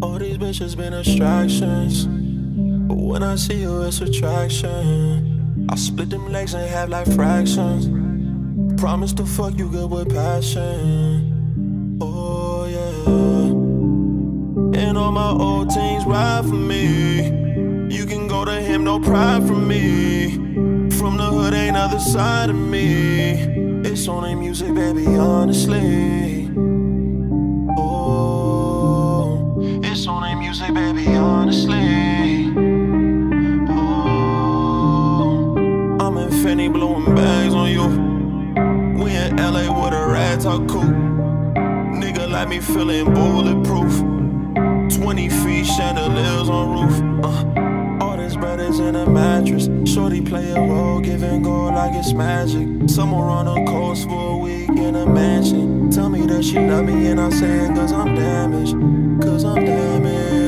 bitches been distractions. But when I see you, it's attraction. I split them legs and have like fractions. Promise to fuck you good with passion. Oh, yeah. And all my old teams ride for me. You can go to him, no pride from me. From the hood, ain't other side of me. It's only music, baby, honestly. Blowing bags on you. We in LA with a rat talk cool. Nigga like me feeling bulletproof. 20 feet chandeliers on roof. Uh, all this bread is in a mattress. Shorty play a role, giving gold like it's magic. Somewhere on the coast for a week in a mansion. Tell me that she love me and I'm saying cause I'm damaged. Cause I'm damaged.